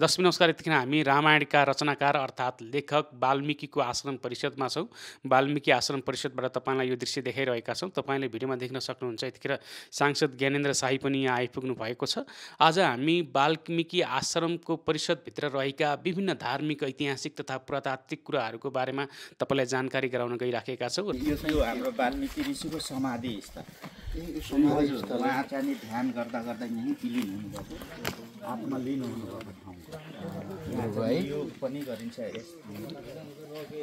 दर्शक नमस्कार यतिखेर हामी रामायणका रचनाकार अर्थात् लेखक वाल्मिकीको आश्रम परिषदमा छौँ। वाल्मिकी आश्रम परिषदबाट तपाईँलाई यो दृश्य देखाइरहेका छौँ। तपाईँले भिडियोमा देख्न सक्नुहुन्छ यतिखेर सांसद ज्ञानेन्द्र शाही पनि यहाँ आइपुग्नु भएको छ। आज हामी वाल्मिकी आश्रमको परिषदभित्र रहेका विभिन्न धार्मिक ऐतिहासिक तथा पुरातात्विक कुराहरूको बारेमा तपाईँलाई जानकारी गराउन गइराखेका छौँ। यो हाम्रो वाल्मिकी ऋषिको समाधि स्थल। उहाँ चाहिँ नि ध्यान गर्दा गर्दा यहीँ विलिन हुनुभएको आत्मा लिन हुनुभएको ठाउँ यहाँ चाहिँ यो पनि गरिन्छ यस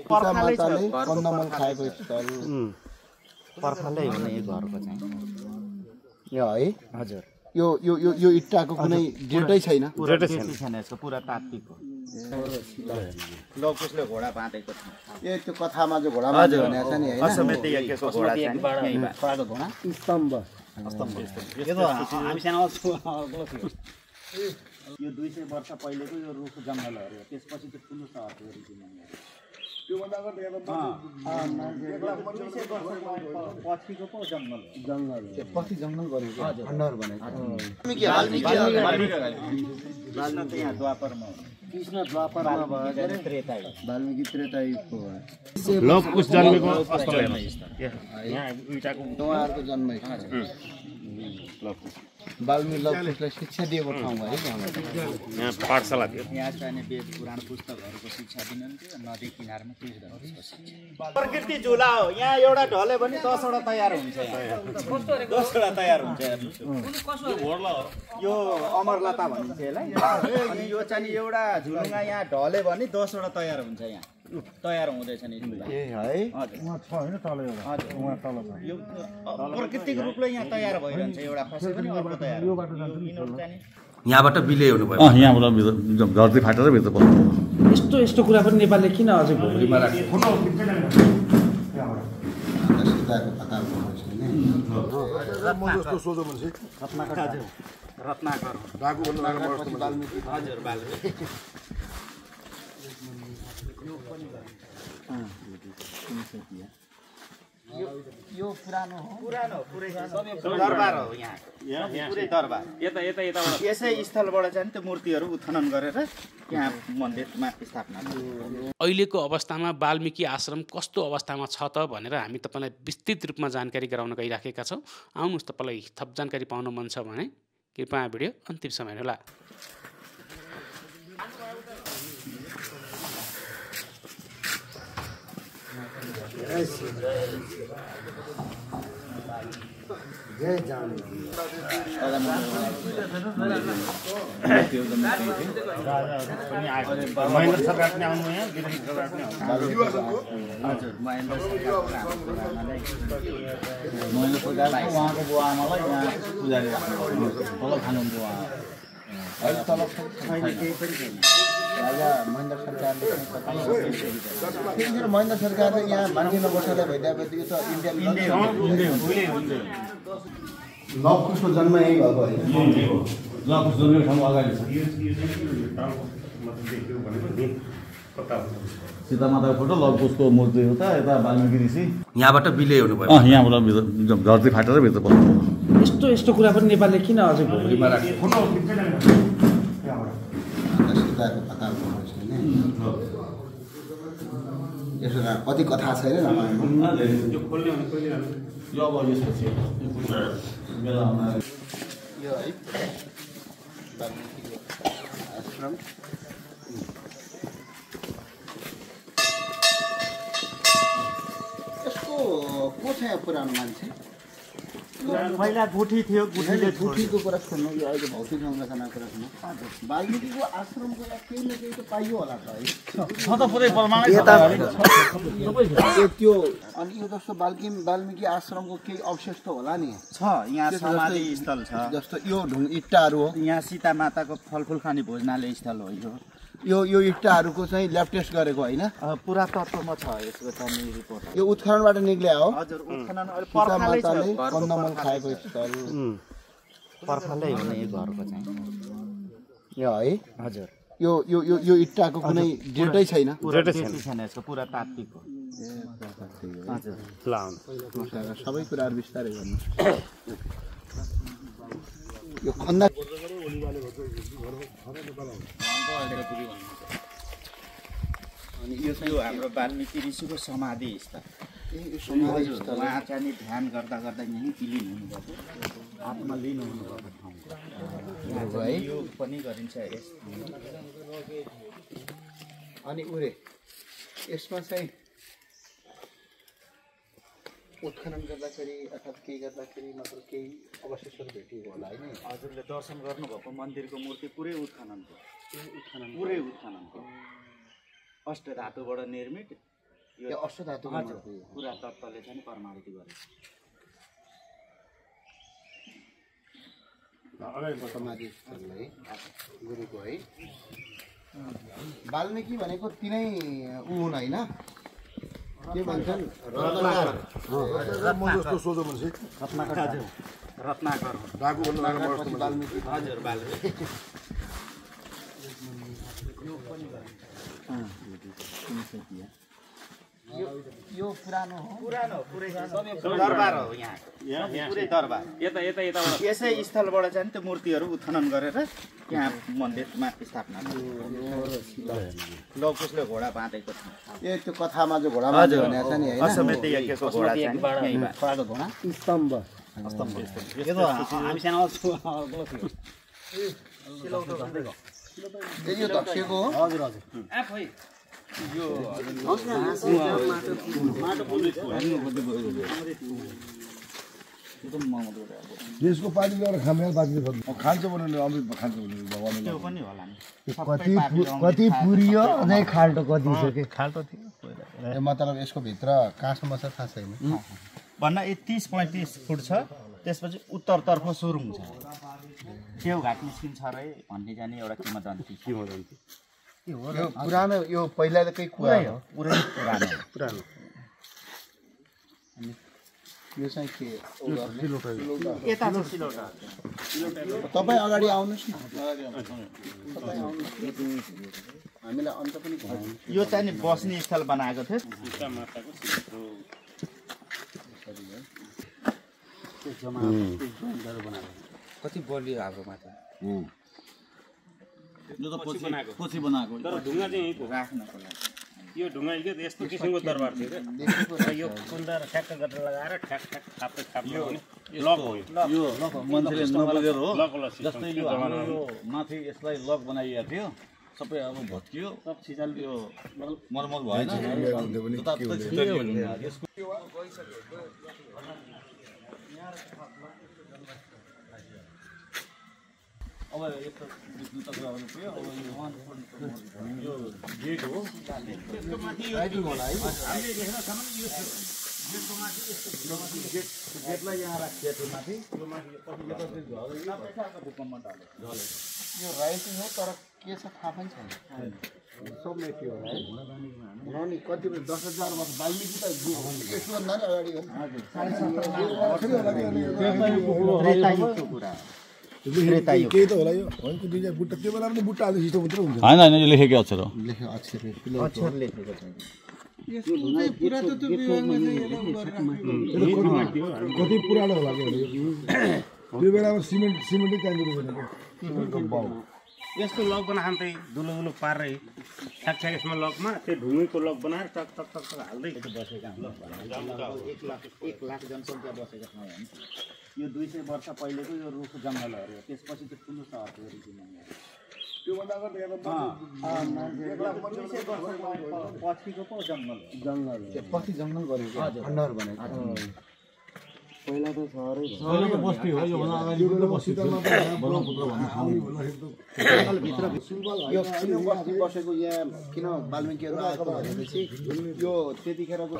कन्दमूल पर्खालै खाएको। स्थल। पर्खालै हो नि यो घरको चाहिँ। यो है? हजुर। यो यो यो यो इट्टाको कुनै डेटै छैन? बेसी छैन। यसको पुरा तात्विक हो। लौकुसले घोडा बाँधेको छ ए त्यो कथामा जो घोडा बाँध्यो भनेको छ नि होइन घोडा स्तम्भ यो दुई सय वर्ष पहिलेको यो रुख जङ्गलहरू हो त्यसपछि त्यो ठुलो सहर थियो पछिको पो जङ्गल हो जङ्गल पछि जङ्गल बनेको खण्डहर बनेको कृष्ण त यहाँ द्वापरमा कृष्ण द्वापरमा भयो के अरे त्रेता। वाल्मिकी त्रेतायुगको लवकुश जन्मेको स्थल उहाँहरूको जन्मै लवकुशलाई शिक्षा दिएको ठाउँ है त्यहाँबाट यहाँ पाठशाला थियो। यहाँ चाहिँ नि वेद पुराण पुस्तकहरूको शिक्षा दिनुहुन्थ्यो। नदी किनारमा तीर्थहरूको शिक्षा प्रकृति झुला हो यहाँ एउटा ढले भने दसवटा तयार हुन्छ। दसवटा तयार हुन्छ यो अमरलता भनिन्छ यसलाई। अनि यो चाहिँ एउटा झुलुङ्गा यहाँ ढले भने दसवटा तयार हुन्छ यहाँ। तयार हुँदैछ नि ए है? यो प्राकृतिक रूपले यहाँ तयार भइरहन्छ एउटा खसे पनि अर्को तयार यहाँबाट बिले यहाँबाट फाटेर भित्र पस्नु यस्तो यस्तो कुरा पनि नेपालले किन अझै भनेको छैन रत्नाकर। हो। हजुर। बाल्मिकी यो पुरानो हो। पुरानो पुरै दरबार हो यहाँ। पुरै दरबार। यता यता यताबाट। यसै स्थलबाट चाहिँ त्यो मूर्तिहरू उत्खनन गरेर यहाँ मन्दिरमा स्थापना अहिलेको अवस्थामा वाल्मिकी आश्रम कस्तो अवस्थामा छ त भनेर हामी तपाईँलाई विस्तृत रूपमा जानकारी गराउन गइराखेका छौँ। आउनुहोस् तपाईँलाई थप जानकारी पाउन मन छ भने कृपया भिडियो अन्तिमसम्म हेर्नुहोला। महेन्द्र सरकार पनि आउनु यहाँ गिरिजा सरकार पनि उहाँको बुवा आमालाई यहाँ खानुहुन्थ्यो उहाँ अहिले केही पनि छैन राजा महेन्द्र सरकारले चाहिँ महेन्द्र सरकारले यहाँ मान्छे नबसाले भइदिएपछि यो त इन्डियन लवकुशको जन्म यही भएको होइन। ठाउँ अगाडि छ सीता माताको फोटो लकुशको मूर्ति हो त यता वाल्मिकी ऋषि। यहाँबाट बिले हुनुभयो। अँ यहाँबाट भित्र घरतिर फाटेर भित्र पस्नु यस्तो यस्तो कुरा पनि नेपालले किन अझै भोग्रीमा राख्छ सीताको कथा छैन यसो कति कथा छैन यो अब यसपछि। बेला आउन यो है वाल्मिकीको आश्रम। यसको को छ यहाँ पुरानो मान्छे? पहिला गुठी थियो गुठीले गुठीको कुरा सुन्नु यो अहिले भौतिक संरचनाको कुरा सुन्नु। वाल्मिकीको आश्रमको यहाँ केही न केही त पाइयो होला त है। छ त पुरै परमाणु यो त्यो अनि यो जस्तो वाल्मिकी वाल्मिकी आश्रमको केही अवशेष त होला नि। छ यहाँ समाधि स्थल छ। जस्तो यो ढुङ इट्टाहरू हो यहाँ सीता माताको फलफुल खाने भोजनालय स्थल हो यो। यो यो इट्टाहरूको चाहिँ ल्याब टेस्ट गरेको होइन? पुरातत्वमा छ यसको चाहिँ रिपोर्ट। यो उत्खननबाट निक्ले हो? हजुर उत्खनन माताले घरको कन्दमूल खाएको। स्थल। पर्खालै हो नि यो घरको चाहिँ। यो है? हजुर। यो यो यो यो इट्टाको कुनै डेटै छैन? छैन। यसको पुरा तात्विक हो। हजुर। सबै कुराहरू बिस्तारै गर्नु यो खन्दा अनि यो चाहिँ हाम्रो वाल्मिकी ऋषिको समाधि स्थल। उहाँ चाहिँ नि ध्यान गर्दा गर्दा यहीँ विलिन हुनुभएको आत्मलीन हुनुभएको ठाउँ यहाँ चाहिँ योग पनि गरिन्छ यस। अनि उरे यसमा चाहिँ उत्खनन गर्दाखेरि अर्थात् केही गर्दाखेरि मतलब केही अवशेषहरू भेटिएको होला होइन? हजुरले दर्शन गर्नुभएको मन्दिरको मूर्ति पुरै उत्खननको। पुरै उत्खननको। अष्ट धातुबाट निर्मित यो हो। पुरा तत्त्वले चाहिँ प्रमाणित गरेको। समाधि गुरुको है। वाल्मिकी भनेको तिनै ऊ हुन् होइन? के भन्छन्? रत्नकार। रत्नाकर। रत्नाकरपछि वाल्मिकी हजुर बाल्मिकी यो यो पुरानो हो। पुरानो पुरै दरबार हो यहाँ। पुरै दरबार। यता यता यताबाट यसै स्थलबाट चाहिँ त्यो मूर्तिहरू उत्खनन गरेर यहाँ मन्दिरमा स्थापना लौकुशले घोडा बाँधेको छ? ए त्यो कथामा जो घोडामा हजुर। भनेको छ नि घोडा घोडा? स्तम्भ। ए, यो धक्सिएको हो। देशको पानी ल्याएर खाने बाँच्ने गर्नु खान्छ भने अमृत खान्छ भने भगवान्ले त्यो पनि होला नि। कति कति पुरियो अझै खाल्टो कति छ कि खाल्टो थियो मतलब यसको भित्र कहाँसम्म छ थाहा छैन। भन्न यो तिस पैँतिस फुट छ त्यसपछि उत्तरतर्फ सुरुङ छ च्याउघाट निस्किन्छ अरे भन्ने जाने एउटा किंवदन्ती। किंवदन्ती। यो पुरानो यो पहिलाकै कुरा हो। हो पुरै पुरानो। पुरानो। अनि यो चाहिँ के तपाईँ अगाडि आउनुहोस् न। अन्त पनि यो चाहिँ नि बस्ने स्थल बनाएको थियो। कति बलियो हाम्रो माथि तर ढुङ्गा चाहिँ यहीँको राख्नको लागि यो ढुङ्गा के यस्तो किसिमको दरबार थियो क्या यो कुन्दा र ठ्याक्क गरेर लगाएर ठ्याक ठ्याक थाप्दै थाप्दै आउने लक हो यो मान्छेले नबुझेर हो लक होला सिस्टम जस्तै यो हाम्रो यो माथि यसलाई लक बनाइएको थियो सबै अब भत्कियो यो मर्मर भएन अब यस्तो विष्णु चक्रहरू थियो अब यो वान यो गेट हो गेटलाई यहाँ राखिएको माथि यो माथि यो पछि यो भूकम्पमा ढल्यो यो राइटिङ हो तर के छ थाहा पनि छैन सब होला है हो नि कति दस हजार वर्ष वाल्मिकी त यसभन्दा नि अगाडि हो केही त होला यो होइन दुई हजार बुट्टा त्यो बेला पनि बुट्टा हाल्ने सिस्टम मात्रै हुन्छ होइन होइन यो लेखेको अक्षर हो अक्षर अक्षर लेखेको छ कति पुरानो होला त्यो बेलामा सिमेन्ट सिमेन्टै चाहिँदो यस्तो लक दुलो दुलो पारेर ठ्याक ठ्याक यसमा लकमा त्यो ढुङ्गैको लक बनाएर टक टक टक टक हाल्दै बसेका एक लाख एक लाख जनसङ्ख्या बसेका छौँ हामी यो दुई सय वर्ष पहिलेको यो रुख जङ्गलहरू हो। त्यसपछि त्यो ठुलो सहर थियो वर्ष पछिको पो जङ्गल जङ्गल कति जङ्गल बनेको खण्डहरू बनेको पहिलाको बस्ती हो योभन्दा अगाडि त त किन बस्ती बसेको यहाँ किन वाल्मिकीहरू आएको भनेपछि यो त्यतिखेरको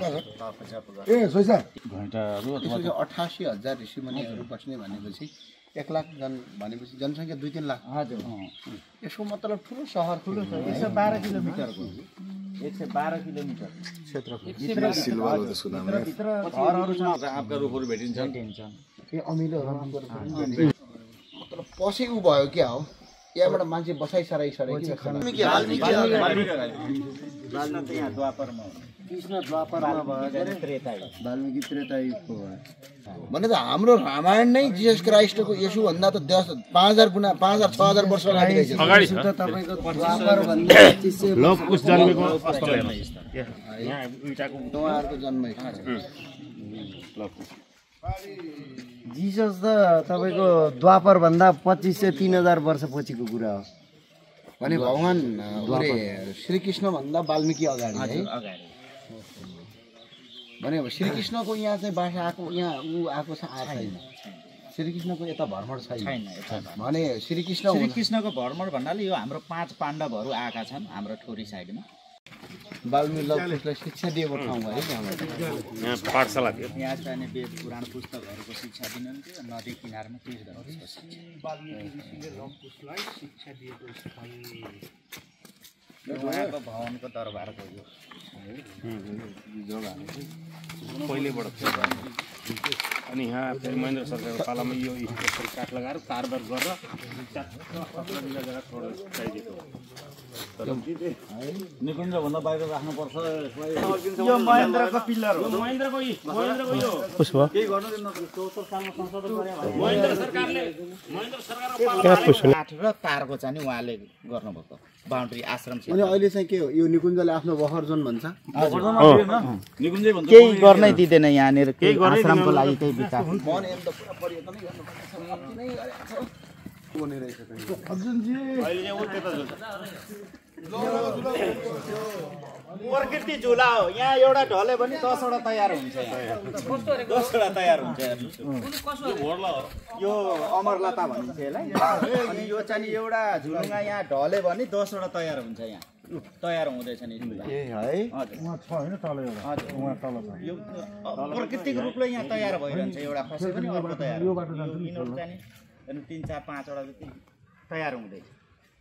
ए सोइसा घैँटाहरू अथवा त्यसपछि अठासी हजार ऋषिमुनिहरू बस्ने भनेपछि एक लाख जन भनेपछि जनसङ्ख्या दुई तिन लाख। हजुर। यसको मतलब ठुलो सहर ठुलो एक सय बाह्र किलोमिटरको। एक सय बाह्र किलोमिटर। आँपका रुखहरू भेटिन्छन्। मतलब पछि ऊ भयो क्या हो? त्यहाँबाट मान्छे बसाइसराइ सराइ कि वाल्मिकी वाल्मिकी कृष्ण द्वापरमा भयो वाल्मिकी त्रेतायुगको हो। भने त हाम्रो रामायण नै जिसस क्राइस्टको यसुभन्दा त दस पाँच हजार गुणा पाँच हजार छ हजार वर्ष अगाडि उहाँहरूको जन्मै जिसस त तपाईँको द्वापरभन्दा पच्चिस सय तिन हजार वर्ष पछिको कुरा हो। भने भगवान् अरे श्रीकृष्णभन्दा वाल्मिकी अगाडि है। अगाडि भने अब श्रीकृष्णको यहाँ चाहिँ बासा आएको यहाँ ऊ आएको छ आएको छैन। श्रीकृष्णको यता भ्रमण छैन। भने श्रीकृष्ण हुनु- श्रीकृष्णको भ्रमण भन्नाले यो हाम्रो पाँच पाण्डवहरू आएका छन् हाम्रो ठोरी साइडमा। वाल्मिकी लव कुशलाई शिक्षा दिएको ठाउँ भयो यहाँ पाठशाला थियो। यहाँ चाहिने वेद पुराण पुस्तकहरूको शिक्षा दिनुहुन्थ्यो नदी किनारमा तीर्थहरूको शिक्षा। यो उहाँको भवनको दरबारको यो। पहिलेबाट थियो अनि यहाँ फेरि महेन्द्र सरकारको पालामा यो काठ लगाएर तारबार गरेर जग्गा छोडेर निकुञ्जभन्दा बाहिर राख्नुपर्छ हो महेन्द्र सरकारले महेन्द्र सरकारको काठ र तारको चाहिँ उहाँले गर्नुभएको। बााउन्ड्री आश्रम अनि क्षेत्र। अहिले चाहिँ के हो? यो निकुञ्जले आफ्नो बफर जोन भन्छ? केही गर्नै दिँदैन यहाँनिर केही आश्रमको लागि केही विकास। मन प्रकृति झुला हो। यहाँ एउटा ढल्यो भने दसवटा तयार हुन्छ। दसवटा तयार हुन्छ यो अमरलता भनिन्छ यसलाई। अनि यो चाहिँ एउटा झुलुङ्गा यहाँ ढल्यो भने दसवटा तयार हुन्छ यहाँ। तयार हुँदैछ नि प्राकृतिक रूपले यहाँ तयार भइरहन्छ। एउटा खसे पनि अर्को तयार तिन चार पाँचवटा जति तयार हुँदैछ।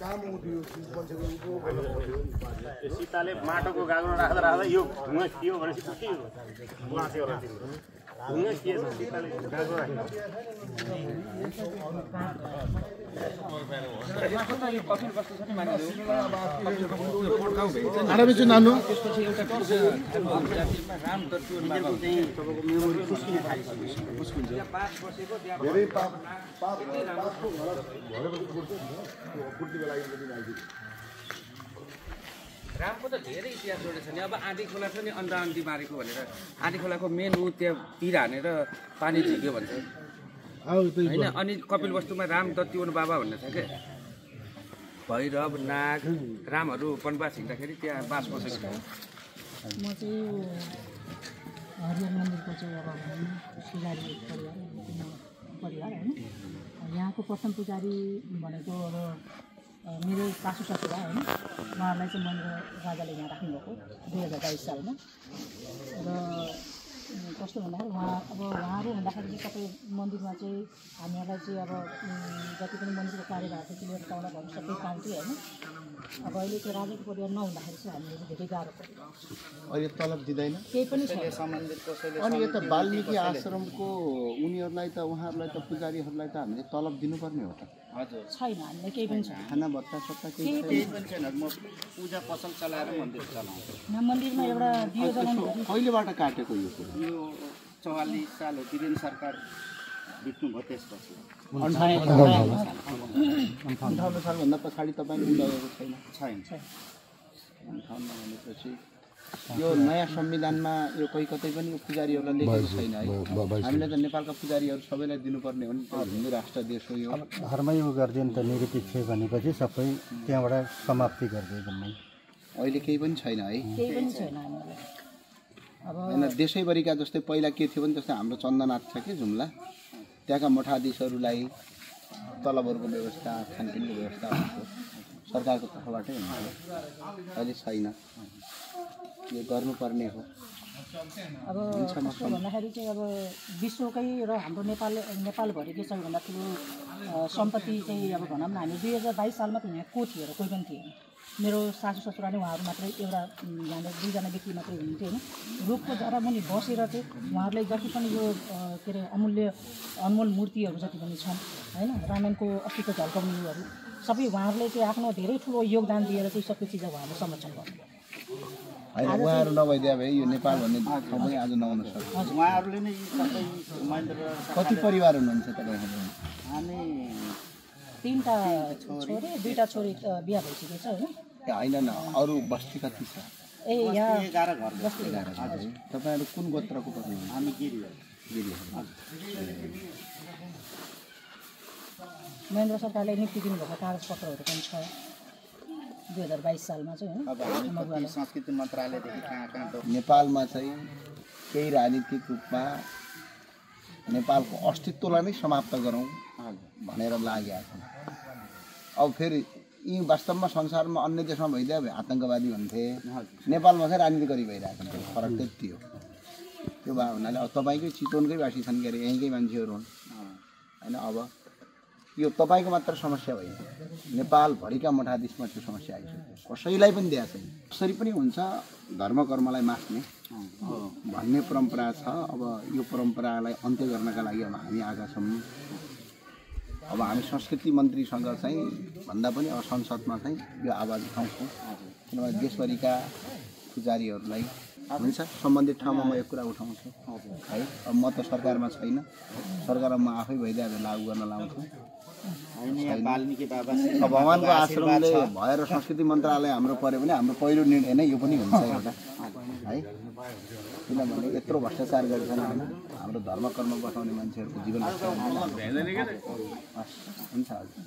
काम सीताले माटोको गाग्रो राख्दा राख्दा यो ढुङ्गा खियो भनेपछि के बाँच्यो होला ढुङ्गा खिएछ सीताले गाग्रो नानु रामको त धेरै इतिहास जोडेको छ नि। अब आँधी खोला छ नि अन्डा अन्डी मारेको भनेर। आँधी खोलाको मेन ऊ त्यहाँ पिर हानेर पानी झिक्यो भन्छ। होइन अनि कपिल वस्तुमा राम दत्तिवन बाबा भन्ने छ क्या भैरव नाग रामहरू वनवास हिँड्दाखेरि त्यहाँ बास बसेको छ। म चाहिँ हरिहर मन्दिरको चाहिँ अब पुजारी परिवार होइन, परिवार होइन। यहाँको प्रथम पुजारी भनेको अब मेरो कासु ससुरा होइन। उहाँहरूलाई चाहिँ मन्दिर राजाले यहाँ राख्नुभएको दुई हजार बाइस सालमा। र कस्तो भन्दाखेरि उहाँ अब उहाँहरू हुँदाखेरि चाहिँ सबै मन्दिरमा चाहिँ हामीहरूलाई चाहिँ अब जति पनि मन्दिरको कार्यभारदेखि लिएर पाहुनाहरू सबै पाउँथ्यो होइन। अब अहिले त्यो राजाको परिवार नहुँदाखेरि चाहिँ हामीहरू धेरै गाह्रो पऱ्यो। अहिले तलब दिँदैन। केही पनि छैन। सम्बन्धित कसैले अनि यता वाल्मिकी आश्रमको उनीहरूलाई त उहाँहरूलाई त पुजारीहरूलाई त हामीले तलब दिनुपर्ने हो त। छैन हामीलाई केही पनि छैन। खाना भत्ता सत्ता केही केही छैन। केही पनि छैन। म पूजा पसल चलाएर मन्दिर चलाउँछु। यहाँ मन्दिरमा एउटा दियो जलाउनु कहिलेबाट काटेको यो कुरो? यो चौवालिस साल हो वीरेन सरकार बित्नुभयो त्यसपछि। अन्ठाउन्न सालभन्दा पछाडि तपाईँले उडाएको छैन। छैन। अन्ठाउन्न भनेपछि यो नयाँ संविधानमा यो कहीँ कतै पनि यो पुजारीहरूलाई लेखेको छैन है। हामीले त नेपालका पुजारीहरू सबैलाई दिनुपर्ने हो नि त हिन्दू राष्ट्र देश हो यो। धर्मै उ गरिदियो नि त निरपेक्ष भनेपछि सबै त्यहाँबाट समाप्ति गरिदियो जम्मै अहिले केही पनि छैन है। केही पनि छैन हामीलाई। अब होइन देशैभरिका जस्तै पहिला के थियो भने जस्तै हाम्रो चन्दनाथ छ कि जुम्ला त्यहाँका मठाधीशहरूलाई तलबहरूको व्यवस्था खानपिनको व्यवस्था हुन्थ्यो सरकारको तर्फबाटै हुन्थ्यो। अहिले छैन। यो गर्नुपर्ने हो। अब कस्तो भन्दाखेरि चाहिँ अब विश्वकै र हाम्रो नेपाल नेपालभरिकै सबैभन्दा ठुलो सम्पत्ति चाहिँ अब भनौँ न हामी दुई हजार बाइस सालमा त यहाँ को थियो र कोही पनि थिएन। मेरो सासू ससुरा नै उहाँहरू मात्रै एउटा यहाँनिर दुईजना व्यक्ति मात्रै हुनुहुन्थ्यो होइन। रुखको जरा मुनि बसेर चाहिँ उहाँहरूले जति पनि यो के अरे अमूल्य अनमोल मूर्तिहरू जति पनि छन् होइन रामायणको अस्तित्व झल्काउने उयोहरू सबै उहाँहरूले चाहिँ आफ्नो धेरै ठुलो योगदान दिएर चाहिँ सबै चिज उहाँहरूले संरक्षण गर्नु होइन उहाँहरू नभइदिए भए यो नेपाल भन्ने ठाउँ पनि आज नहुन सक्छ। उहाँहरूले नै सबै महेन्द्र कति परिवार हुनुहुन्छ तपाईँहरू हामी तिनवटा छोरी। दुईवटा छोरी त बिहा भइसकेको छ होइन? होइन न अरू बस्ती कति छ? ए यहाँ एघार घर। बस्ती तपाईँहरू कुन गोत्रको पर्नु हामी गिरी गिरीहरू। महेन्द्र सरकारले नियुक्ति दिनुभएको कागजपत्रहरू पनि छ। दुई हजार बाइस सालमा चाहिँ होइन। संस्कृति मन्त्रालयदेखि कहाँ कहाँ त नेपालमा चाहिँ केही राजनीतिक रूपमा नेपालको अस्तित्वलाई नै समाप्त गरौँ भनेर लागेका छन् अब फेरि यी वास्तवमा संसारमा अन्य देशमा भइदियो भए आतङ्कवादी हुन्थे। नेपालमा चाहिँ राजनीति गरी भइरहेको छ। फरक त्यति हो। त्यो भयो हुनाले अब तपाईँकै चितवनकै वासी छन् के अरे यहीँकै मान्छेहरू हुन्। होइन अब यो तपाईँको मात्र समस्या होइन नेपालभरिका मठाधीशमा त्यो समस्या आइसक्यो। कसैलाई पनि दिएको छैन। कसरी पनि हुन्छ धर्म कर्मलाई मास्ने। भन्ने परम्परा छ। अब यो परम्परालाई अन्त्य गर्नका लागि अब हामी आएका छौँ। अब हामी संस्कृति मन्त्रीसँग चाहिँ भन्दा पनि अब संसदमा चाहिँ यो आवाज उठाउँछौँ। किनभने देशभरिका पुजारीहरूलाई हुन्छ। सम्बन्धित ठाउँमा म यो कुरा उठाउँछु। है अब म त सरकारमा छैन। सरकारमा म आफै भइदियो भने लागू गर्न लाउँछु। भगवान्को आश्रमले भएर संस्कृति मन्त्रालय हाम्रो पऱ्यो भने हाम्रो पहिलो निर्णय नै यो पनि हुन्छ एउटा। है? किनभने यत्रो भ्रष्टाचार गर्छन् होइन हाम्रो धर्म कर्म बसाउने मान्छेहरूको जीवन हुन्छ हजुर।